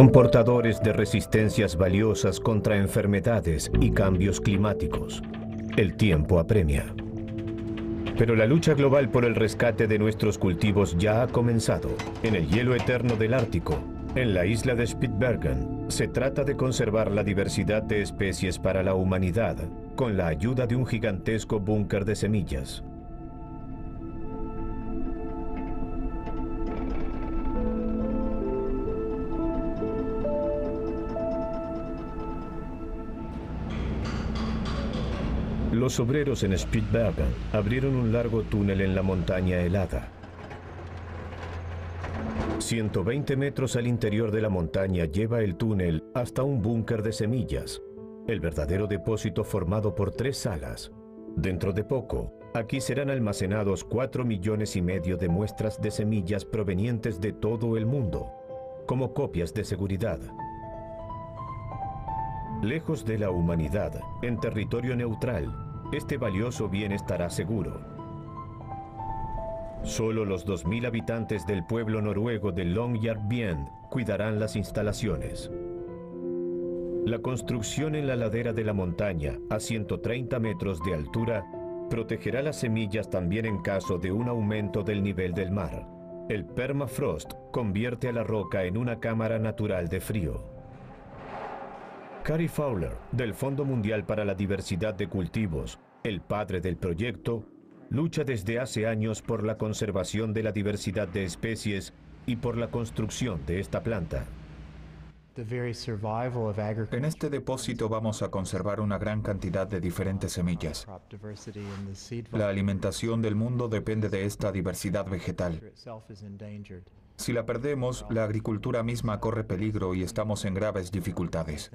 Son portadores de resistencias valiosas contra enfermedades y cambios climáticos. El tiempo apremia. Pero la lucha global por el rescate de nuestros cultivos ya ha comenzado. En el hielo eterno del Ártico, en la isla de Spitsbergen, se trata de conservar la diversidad de especies para la humanidad con la ayuda de un gigantesco búnker de semillas. Los obreros en Spitsbergen abrieron un largo túnel en la montaña helada. 120 metros al interior de la montaña lleva el túnel hasta un búnker de semillas, el verdadero depósito formado por tres salas. Dentro de poco, aquí serán almacenados 4 millones y medio de muestras de semillas provenientes de todo el mundo, como copias de seguridad. Lejos de la humanidad, en territorio neutral, este valioso bien estará seguro. Solo los 2.000 habitantes del pueblo noruego de Longyearbyen cuidarán las instalaciones. La construcción en la ladera de la montaña, a 130 metros de altura, protegerá las semillas también en caso de un aumento del nivel del mar. El permafrost convierte a la roca en una cámara natural de frío. Cary Fowler, del Fondo Mundial para la Diversidad de Cultivos, el padre del proyecto, lucha desde hace años por la conservación de la diversidad de especies y por la construcción de esta planta. En este depósito vamos a conservar una gran cantidad de diferentes semillas. La alimentación del mundo depende de esta diversidad vegetal. Si la perdemos, la agricultura misma corre peligro y estamos en graves dificultades.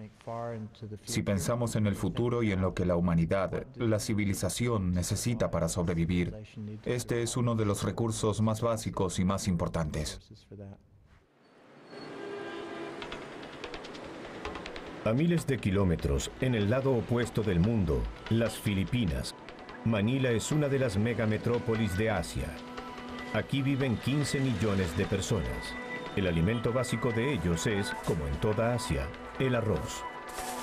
Si pensamos en el futuro y en lo que la humanidad, la civilización necesita para sobrevivir, este es uno de los recursos más básicos y más importantes. A miles de kilómetros, en el lado opuesto del mundo, las Filipinas, Manila es una de las megametrópolis de Asia. Aquí viven 15 millones de personas. El alimento básico de ellos es, como en toda Asia, el arroz.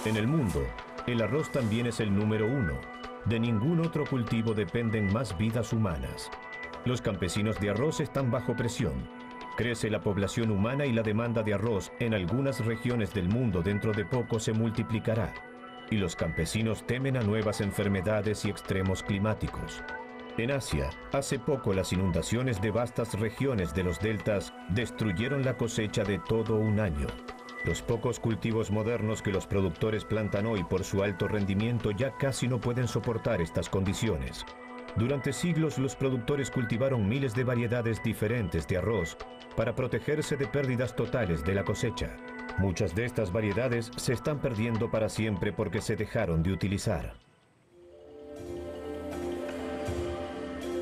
En el mundo, el arroz también es el número uno. De ningún otro cultivo dependen más vidas humanas. Los campesinos de arroz están bajo presión. Crece la población humana y la demanda de arroz en algunas regiones del mundo dentro de poco se multiplicará. Y los campesinos temen a nuevas enfermedades y extremos climáticos. En Asia, hace poco las inundaciones de vastas regiones de los deltas destruyeron la cosecha de todo un año. Los pocos cultivos modernos que los productores plantan hoy por su alto rendimiento ya casi no pueden soportar estas condiciones. Durante siglos los productores cultivaron miles de variedades diferentes de arroz para protegerse de pérdidas totales de la cosecha. Muchas de estas variedades se están perdiendo para siempre porque se dejaron de utilizar.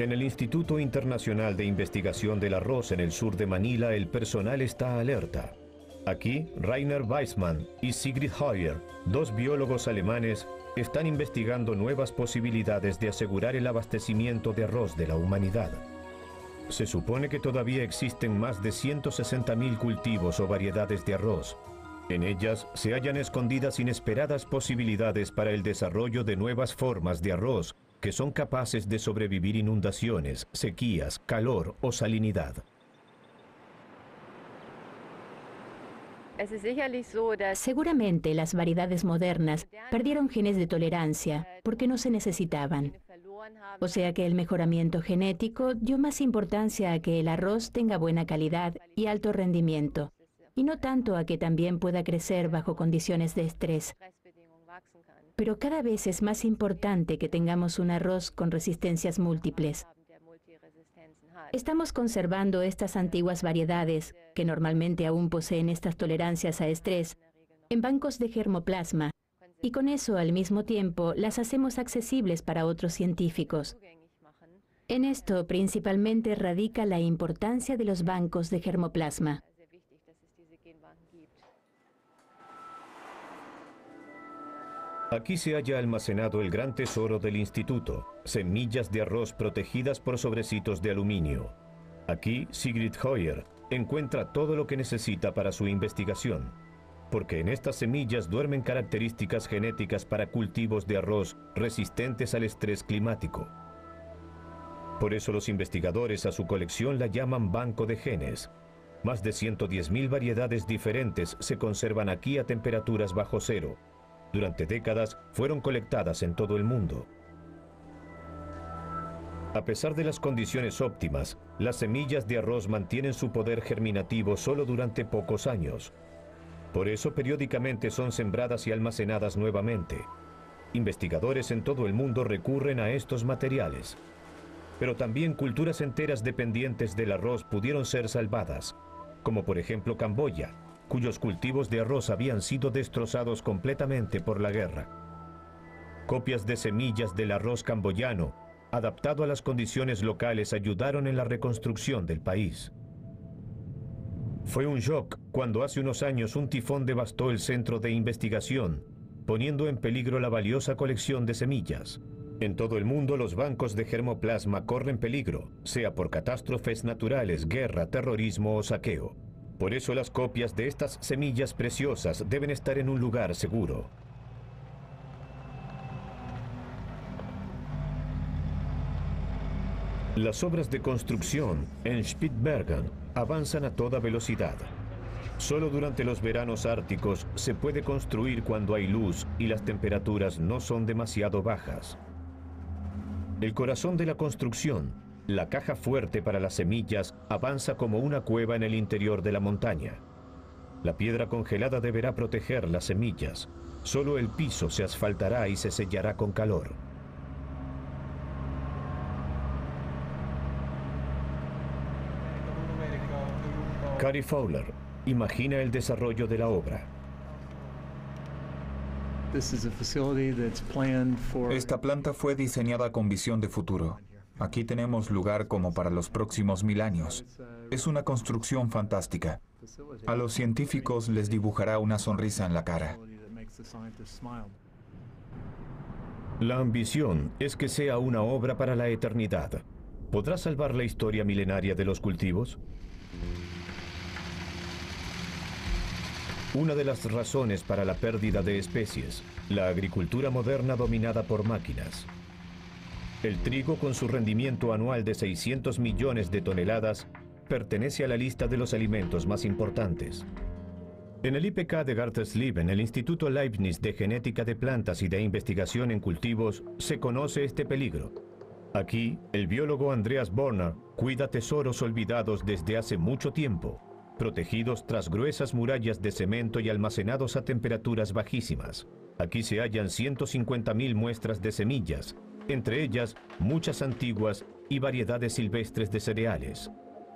En el Instituto Internacional de Investigación del Arroz en el sur de Manila, el personal está alerta. Aquí, Rainer Weissmann y Sigrid Hoyer, dos biólogos alemanes, están investigando nuevas posibilidades de asegurar el abastecimiento de arroz de la humanidad. Se supone que todavía existen más de 160.000 cultivos o variedades de arroz. En ellas se hallan escondidas inesperadas posibilidades para el desarrollo de nuevas formas de arroz que son capaces de sobrevivir inundaciones, sequías, calor o salinidad. Seguramente las variedades modernas perdieron genes de tolerancia porque no se necesitaban. O sea que el mejoramiento genético dio más importancia a que el arroz tenga buena calidad y alto rendimiento, y no tanto a que también pueda crecer bajo condiciones de estrés. Pero cada vez es más importante que tengamos un arroz con resistencias múltiples. Estamos conservando estas antiguas variedades, que normalmente aún poseen estas tolerancias a estrés, en bancos de germoplasma, y con eso al mismo tiempo las hacemos accesibles para otros científicos. En esto principalmente radica la importancia de los bancos de germoplasma. Aquí se halla almacenado el gran tesoro del instituto, semillas de arroz protegidas por sobrecitos de aluminio. Aquí Sigrid Hoyer encuentra todo lo que necesita para su investigación. porque en estas semillas duermen características genéticas para cultivos de arroz resistentes al estrés climático. Por eso los investigadores a su colección la llaman banco de genes. Más de 110.000 variedades diferentes se conservan aquí a temperaturas bajo cero. Durante décadas fueron colectadas en todo el mundo. A pesar de las condiciones óptimas, las semillas de arroz mantienen su poder germinativo solo durante pocos años. Por eso periódicamente son sembradas y almacenadas nuevamente. Investigadores en todo el mundo recurren a estos materiales. Pero también culturas enteras dependientes del arroz pudieron ser salvadas, como por ejemplo Camboya, cuyos cultivos de arroz habían sido destrozados completamente por la guerra. Copias de semillas del arroz camboyano, adaptado a las condiciones locales, ayudaron en la reconstrucción del país. Fue un shock cuando hace unos años un tifón devastó el centro de investigación, poniendo en peligro la valiosa colección de semillas. En todo el mundo los bancos de germoplasma corren peligro, sea por catástrofes naturales, guerra, terrorismo o saqueo. Por eso las copias de estas semillas preciosas deben estar en un lugar seguro. Las obras de construcción en Spitsbergen avanzan a toda velocidad. Solo durante los veranos árticos se puede construir cuando hay luz y las temperaturas no son demasiado bajas. El corazón de la construcción, la caja fuerte para las semillas, avanza como una cueva en el interior de la montaña. La piedra congelada deberá proteger las semillas. Solo el piso se asfaltará y se sellará con calor. Cary Fowler imagina el desarrollo de la obra. Esta planta fue diseñada con visión de futuro. Aquí tenemos lugar como para los próximos mil años. Es una construcción fantástica. A los científicos les dibujará una sonrisa en la cara. La ambición es que sea una obra para la eternidad. ¿Podrá salvar la historia milenaria de los cultivos? Una de las razones para la pérdida de especies, la agricultura moderna dominada por máquinas. El trigo, con su rendimiento anual de 600 millones de toneladas, pertenece a la lista de los alimentos más importantes. En el IPK de Garterslieben, el Instituto Leibniz de Genética de Plantas y de Investigación en Cultivos, se conoce este peligro. Aquí, el biólogo Andreas Borner cuida tesoros olvidados desde hace mucho tiempo protegidos tras gruesas murallas de cemento y almacenados a temperaturas bajísimas. Aquí se hallan 150.000 muestras de semillas, entre ellas muchas antiguas y variedades silvestres de cereales.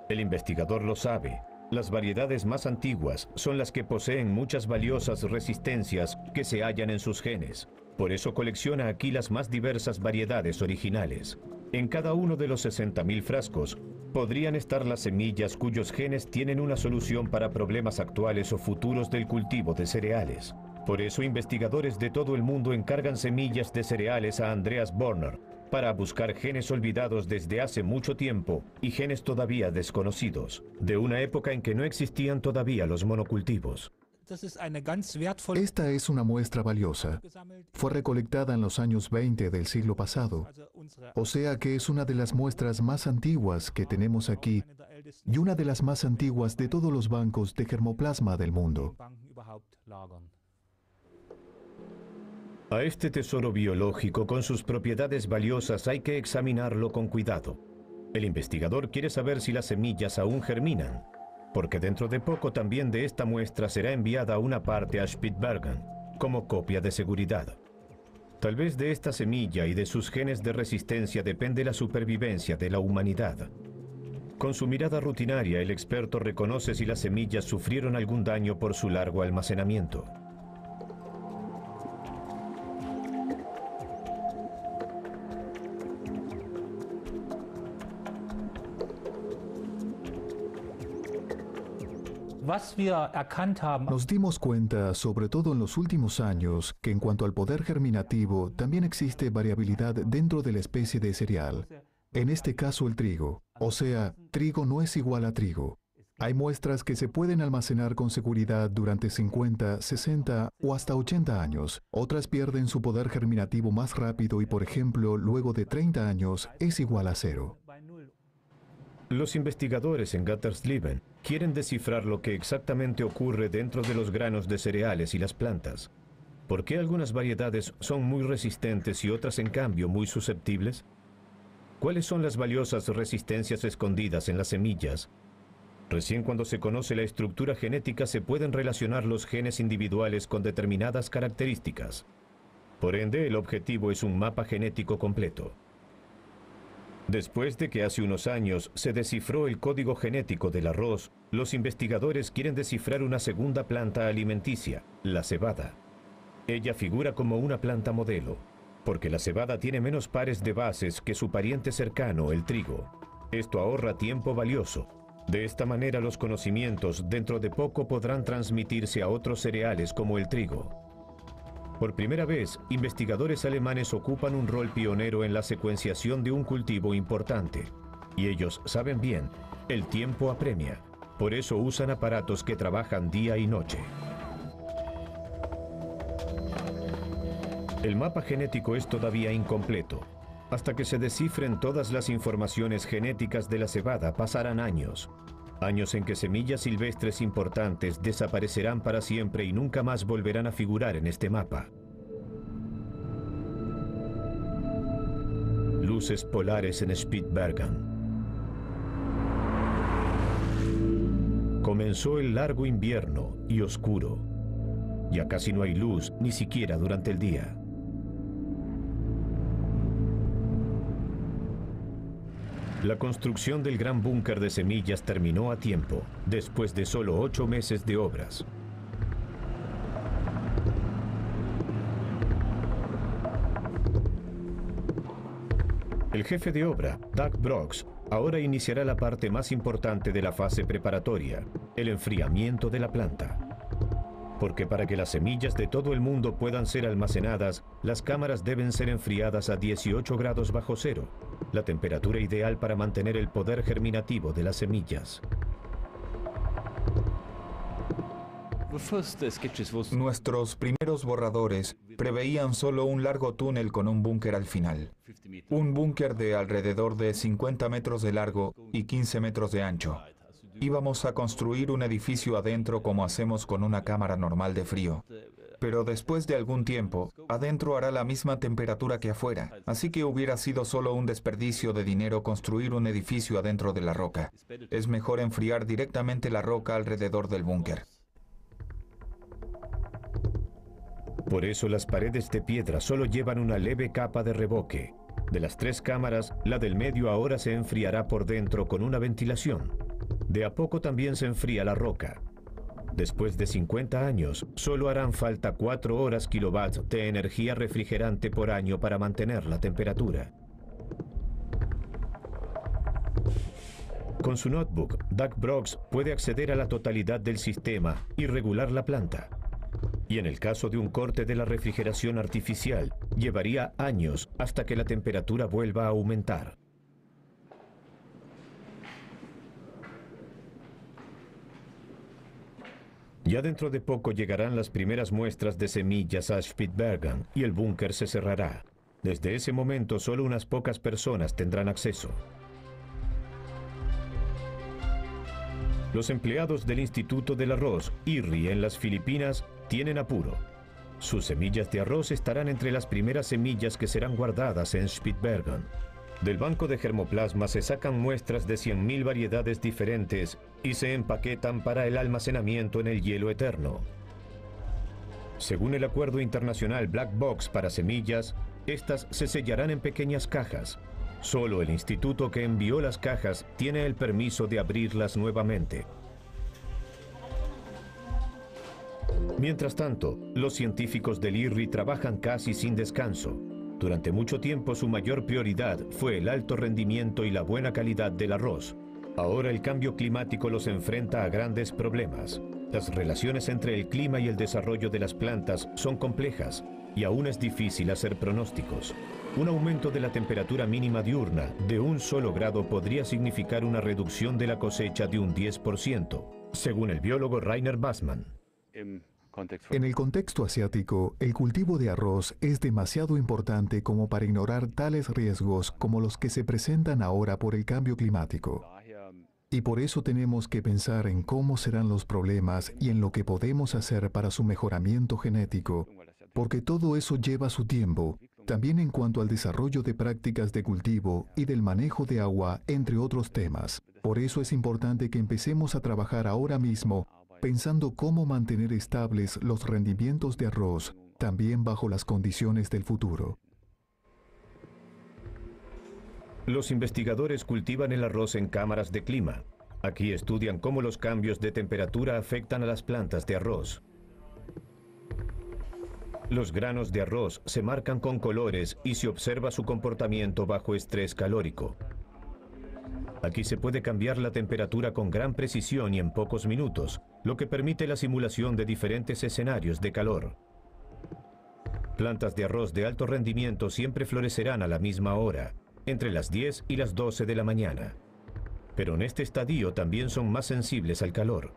El investigador lo sabe, las variedades más antiguas son las que poseen muchas valiosas resistencias que se hallan en sus genes. Por eso colecciona aquí las más diversas variedades originales. En cada uno de los 60.000 frascos podrían estar las semillas cuyos genes tienen una solución para problemas actuales o futuros del cultivo de cereales. Por eso investigadores de todo el mundo encargan semillas de cereales a Andreas Borner para buscar genes olvidados desde hace mucho tiempo y genes todavía desconocidos, de una época en que no existían todavía los monocultivos. Esta es una muestra valiosa. Fue recolectada en los años 20 del siglo pasado, o sea que es una de las muestras más antiguas que tenemos aquí y una de las más antiguas de todos los bancos de germoplasma del mundo. A este tesoro biológico con sus propiedades valiosas hay que examinarlo con cuidado. El investigador quiere saber si las semillas aún germinan porque dentro de poco también de esta muestra será enviada una parte a Spitsbergen como copia de seguridad. Tal vez de esta semilla y de sus genes de resistencia depende la supervivencia de la humanidad. Con su mirada rutinaria, el experto reconoce si las semillas sufrieron algún daño por su largo almacenamiento. Nos dimos cuenta, sobre todo en los últimos años, que en cuanto al poder germinativo, también existe variabilidad dentro de la especie de cereal. En este caso el trigo. O sea, trigo no es igual a trigo. Hay muestras que se pueden almacenar con seguridad durante 50, 60 o hasta 80 años. Otras pierden su poder germinativo más rápido y, por ejemplo, luego de 30 años es igual a cero. Los investigadores en Gatterslieben quieren descifrar lo que exactamente ocurre dentro de los granos de cereales y las plantas. ¿Por qué algunas variedades son muy resistentes y otras en cambio muy susceptibles? ¿Cuáles son las valiosas resistencias escondidas en las semillas? Recién cuando se conoce la estructura genética se pueden relacionar los genes individuales con determinadas características. Por ende, el objetivo es un mapa genético completo. Después de que hace unos años se descifró el código genético del arroz, los investigadores quieren descifrar una segunda planta alimenticia, la cebada. Ella figura como una planta modelo, porque la cebada tiene menos pares de bases que su pariente cercano, el trigo. Esto ahorra tiempo valioso. De esta manera los conocimientos dentro de poco podrán transmitirse a otros cereales como el trigo. Por primera vez, investigadores alemanes ocupan un rol pionero en la secuenciación de un cultivo importante. Y ellos saben bien, el tiempo apremia. Por eso usan aparatos que trabajan día y noche. El mapa genético es todavía incompleto. Hasta que se descifren todas las informaciones genéticas de la cebada pasarán años. Años en que semillas silvestres importantes desaparecerán para siempre y nunca más volverán a figurar en este mapa. Luces polares en Spitsbergen. Comenzó el largo invierno y oscuro. Ya casi no hay luz, ni siquiera durante el día. La construcción del gran búnker de semillas terminó a tiempo, después de solo ocho meses de obras. El jefe de obra, Doug Brooks, ahora iniciará la parte más importante de la fase preparatoria, el enfriamiento de la planta. Porque para que las semillas de todo el mundo puedan ser almacenadas, las cámaras deben ser enfriadas a 18 grados bajo cero, la temperatura ideal para mantener el poder germinativo de las semillas. Nuestros primeros borradores preveían solo un largo túnel con un búnker al final. Un búnker de alrededor de 50 metros de largo y 15 metros de ancho. Íbamos a construir un edificio adentro como hacemos con una cámara normal de frío pero después de algún tiempo, adentro hará la misma temperatura que afuera, así que hubiera sido solo un desperdicio de dinero construir un edificio adentro de la roca. Es mejor enfriar directamente la roca alrededor del búnker. Por eso las paredes de piedra solo llevan una leve capa de revoque. De las tres cámaras, la del medio ahora se enfriará por dentro con una ventilación. De a poco también se enfría la roca. Después de 50 años, solo harán falta 4 horas kilovatios de energía refrigerante por año para mantener la temperatura. Con su notebook, Doug Brooks puede acceder a la totalidad del sistema y regular la planta. Y en el caso de un corte de la refrigeración artificial, llevaría años hasta que la temperatura vuelva a aumentar. Ya dentro de poco llegarán las primeras muestras de semillas a Spitsbergen y el búnker se cerrará. Desde ese momento solo unas pocas personas tendrán acceso. Los empleados del Instituto del Arroz, IRRI, en las Filipinas, tienen apuro. Sus semillas de arroz estarán entre las primeras semillas que serán guardadas en Spitsbergen. Del banco de germoplasma se sacan muestras de 100.000 variedades diferentes y se empaquetan para el almacenamiento en el hielo eterno. Según el acuerdo internacional Black Box para semillas, estas se sellarán en pequeñas cajas. Solo el instituto que envió las cajas tiene el permiso de abrirlas nuevamente. Mientras tanto, los científicos del IRRI trabajan casi sin descanso. Durante mucho tiempo su mayor prioridad fue el alto rendimiento y la buena calidad del arroz. Ahora el cambio climático los enfrenta a grandes problemas. Las relaciones entre el clima y el desarrollo de las plantas son complejas y aún es difícil hacer pronósticos. Un aumento de la temperatura mínima diurna de un solo grado podría significar una reducción de la cosecha de un 10%, según el biólogo Rainer Bassmann. En el contexto asiático, el cultivo de arroz es demasiado importante como para ignorar tales riesgos como los que se presentan ahora por el cambio climático. Y por eso tenemos que pensar en cómo serán los problemas y en lo que podemos hacer para su mejoramiento genético, porque todo eso lleva su tiempo también en cuanto al desarrollo de prácticas de cultivo y del manejo de agua, entre otros temas. Por eso es importante que empecemos a trabajar ahora mismo pensando cómo mantener estables los rendimientos de arroz, también bajo las condiciones del futuro. Los investigadores cultivan el arroz en cámaras de clima. Aquí estudian cómo los cambios de temperatura afectan a las plantas de arroz. Los granos de arroz se marcan con colores y se observa su comportamiento bajo estrés calórico. Aquí se puede cambiar la temperatura con gran precisión y en pocos minutos, lo que permite la simulación de diferentes escenarios de calor. Plantas de arroz de alto rendimiento siempre florecerán a la misma hora, entre las 10 y las 12 de la mañana. Pero en este estadio también son más sensibles al calor.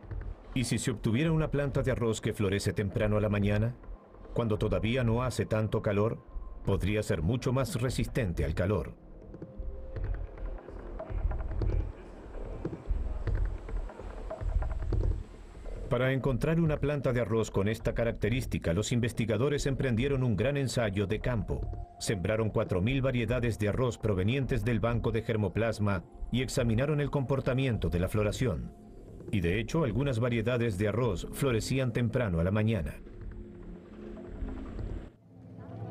¿Y si se obtuviera una planta de arroz que florece temprano a la mañana? cuando todavía no hace tanto calor, podría ser mucho más resistente al calor. Para encontrar una planta de arroz con esta característica, los investigadores emprendieron un gran ensayo de campo. Sembraron 4.000 variedades de arroz provenientes del banco de germoplasma y examinaron el comportamiento de la floración. Y de hecho, algunas variedades de arroz florecían temprano a la mañana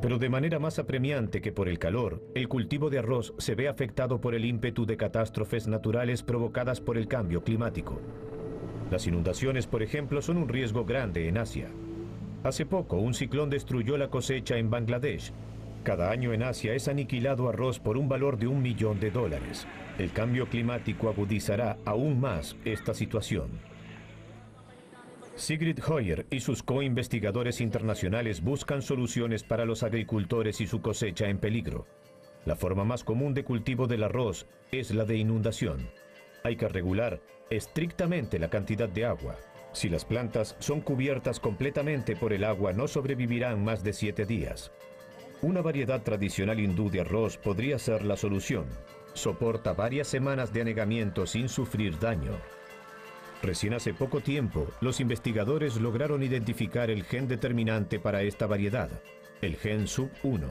pero de manera más apremiante que por el calor, el cultivo de arroz se ve afectado por el ímpetu de catástrofes naturales provocadas por el cambio climático. Las inundaciones, por ejemplo, son un riesgo grande en Asia. Hace poco, un ciclón destruyó la cosecha en Bangladesh. Cada año en Asia es aniquilado arroz por un valor de un millón de dólares. El cambio climático agudizará aún más esta situación. Sigrid Hoyer y sus co-investigadores internacionales buscan soluciones para los agricultores y su cosecha en peligro. La forma más común de cultivo del arroz es la de inundación. Hay que regular estrictamente la cantidad de agua. Si las plantas son cubiertas completamente por el agua, no sobrevivirán más de siete días. Una variedad tradicional hindú de arroz podría ser la solución. Soporta varias semanas de anegamiento sin sufrir daño. Recién hace poco tiempo, los investigadores lograron identificar el gen determinante para esta variedad, el gen sub-1.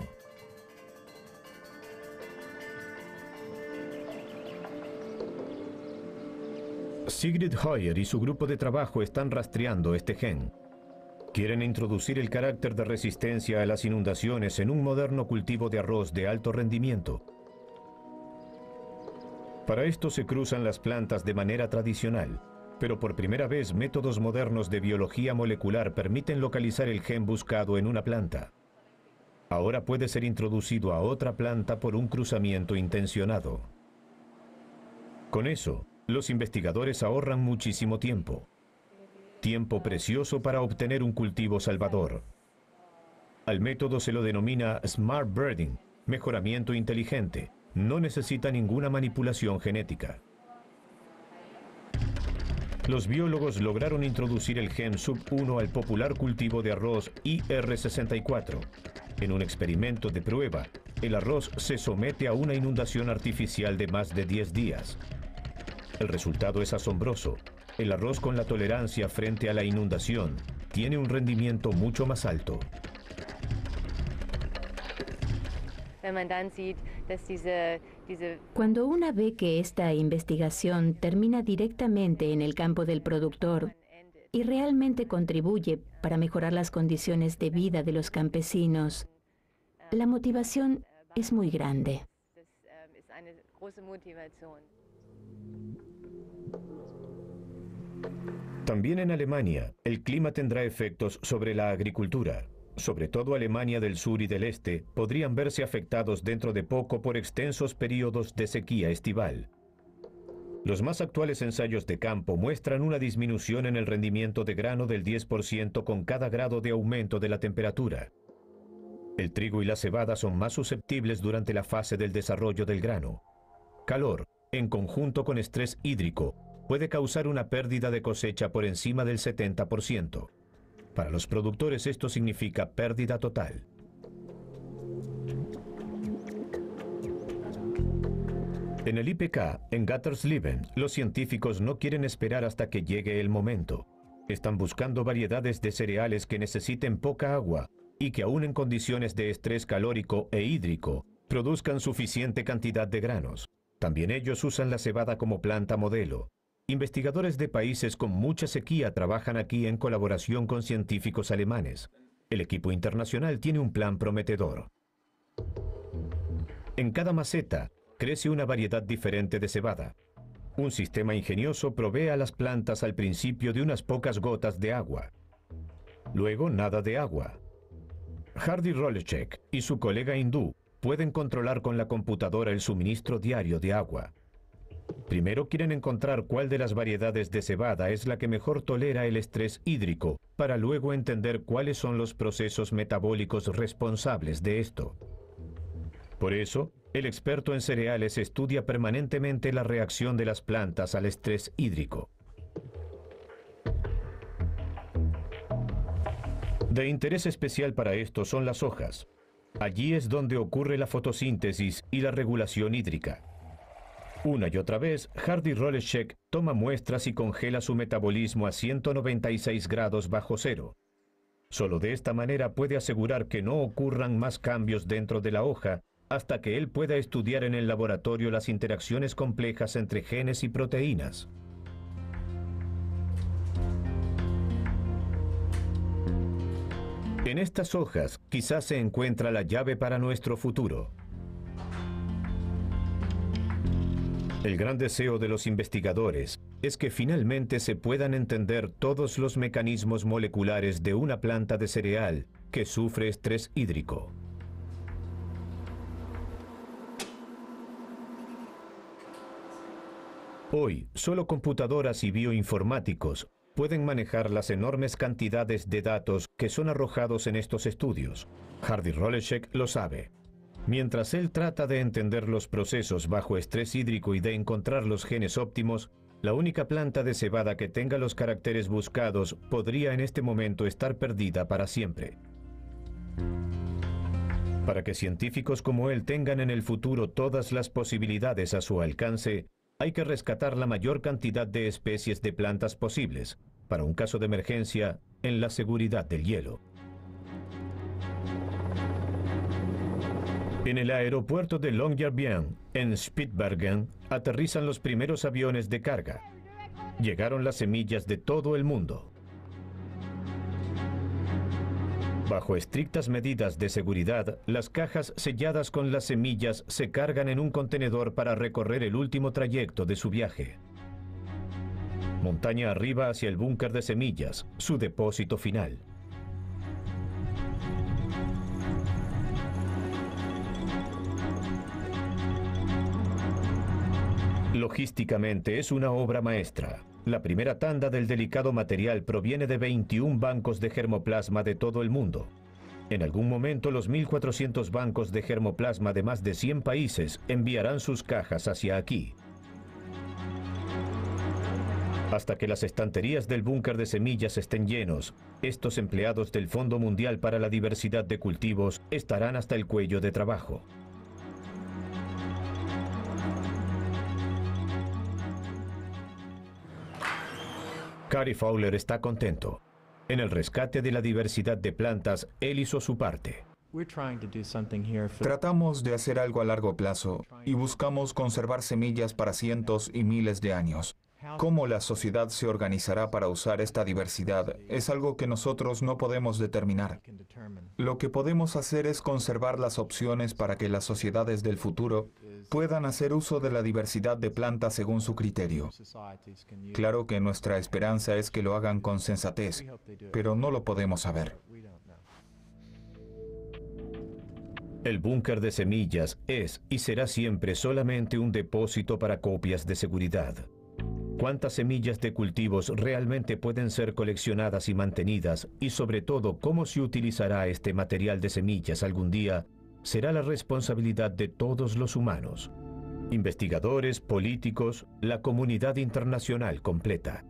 Sigrid Hoyer y su grupo de trabajo están rastreando este gen. Quieren introducir el carácter de resistencia a las inundaciones en un moderno cultivo de arroz de alto rendimiento. Para esto se cruzan las plantas de manera tradicional, pero por primera vez métodos modernos de biología molecular permiten localizar el gen buscado en una planta. Ahora puede ser introducido a otra planta por un cruzamiento intencionado. Con eso, los investigadores ahorran muchísimo tiempo. Tiempo precioso para obtener un cultivo salvador. Al método se lo denomina Smart Birding, mejoramiento inteligente. No necesita ninguna manipulación genética los biólogos lograron introducir el gen sub-1 al popular cultivo de arroz IR64. En un experimento de prueba, el arroz se somete a una inundación artificial de más de 10 días. El resultado es asombroso. El arroz con la tolerancia frente a la inundación tiene un rendimiento mucho más alto. Cuando una ve que esta investigación termina directamente en el campo del productor y realmente contribuye para mejorar las condiciones de vida de los campesinos, la motivación es muy grande. También en Alemania, el clima tendrá efectos sobre la agricultura sobre todo Alemania del Sur y del Este, podrían verse afectados dentro de poco por extensos periodos de sequía estival. Los más actuales ensayos de campo muestran una disminución en el rendimiento de grano del 10% con cada grado de aumento de la temperatura. El trigo y la cebada son más susceptibles durante la fase del desarrollo del grano. Calor, en conjunto con estrés hídrico, puede causar una pérdida de cosecha por encima del 70%. Para los productores esto significa pérdida total. En el IPK, en Gattersleben, los científicos no quieren esperar hasta que llegue el momento. Están buscando variedades de cereales que necesiten poca agua y que aún en condiciones de estrés calórico e hídrico produzcan suficiente cantidad de granos. También ellos usan la cebada como planta modelo. Investigadores de países con mucha sequía trabajan aquí en colaboración con científicos alemanes. El equipo internacional tiene un plan prometedor. En cada maceta, crece una variedad diferente de cebada. Un sistema ingenioso provee a las plantas al principio de unas pocas gotas de agua. Luego nada de agua. Hardy Rolechek y su colega hindú pueden controlar con la computadora el suministro diario de agua. Primero quieren encontrar cuál de las variedades de cebada es la que mejor tolera el estrés hídrico, para luego entender cuáles son los procesos metabólicos responsables de esto. Por eso, el experto en cereales estudia permanentemente la reacción de las plantas al estrés hídrico. De interés especial para esto son las hojas. Allí es donde ocurre la fotosíntesis y la regulación hídrica. Una y otra vez, Hardy Roleshek toma muestras y congela su metabolismo a 196 grados bajo cero. Solo de esta manera puede asegurar que no ocurran más cambios dentro de la hoja hasta que él pueda estudiar en el laboratorio las interacciones complejas entre genes y proteínas. En estas hojas quizás se encuentra la llave para nuestro futuro. El gran deseo de los investigadores es que finalmente se puedan entender todos los mecanismos moleculares de una planta de cereal que sufre estrés hídrico. Hoy, solo computadoras y bioinformáticos pueden manejar las enormes cantidades de datos que son arrojados en estos estudios. Hardy Roleshek lo sabe. Mientras él trata de entender los procesos bajo estrés hídrico y de encontrar los genes óptimos, la única planta de cebada que tenga los caracteres buscados podría en este momento estar perdida para siempre. Para que científicos como él tengan en el futuro todas las posibilidades a su alcance, hay que rescatar la mayor cantidad de especies de plantas posibles, para un caso de emergencia, en la seguridad del hielo. En el aeropuerto de Longyearbyen, en Spitsbergen, aterrizan los primeros aviones de carga. Llegaron las semillas de todo el mundo. Bajo estrictas medidas de seguridad, las cajas selladas con las semillas se cargan en un contenedor para recorrer el último trayecto de su viaje. Montaña arriba hacia el búnker de semillas, su depósito final. Logísticamente es una obra maestra. La primera tanda del delicado material proviene de 21 bancos de germoplasma de todo el mundo. En algún momento los 1.400 bancos de germoplasma de más de 100 países enviarán sus cajas hacia aquí. Hasta que las estanterías del búnker de semillas estén llenos, estos empleados del Fondo Mundial para la Diversidad de Cultivos estarán hasta el cuello de trabajo. Cary Fowler está contento. En el rescate de la diversidad de plantas, él hizo su parte. Tratamos de hacer algo a largo plazo y buscamos conservar semillas para cientos y miles de años. Cómo la sociedad se organizará para usar esta diversidad es algo que nosotros no podemos determinar. Lo que podemos hacer es conservar las opciones para que las sociedades del futuro puedan hacer uso de la diversidad de plantas según su criterio. Claro que nuestra esperanza es que lo hagan con sensatez, pero no lo podemos saber. El búnker de semillas es y será siempre solamente un depósito para copias de seguridad. cuántas semillas de cultivos realmente pueden ser coleccionadas y mantenidas y sobre todo cómo se utilizará este material de semillas algún día será la responsabilidad de todos los humanos, investigadores, políticos, la comunidad internacional completa.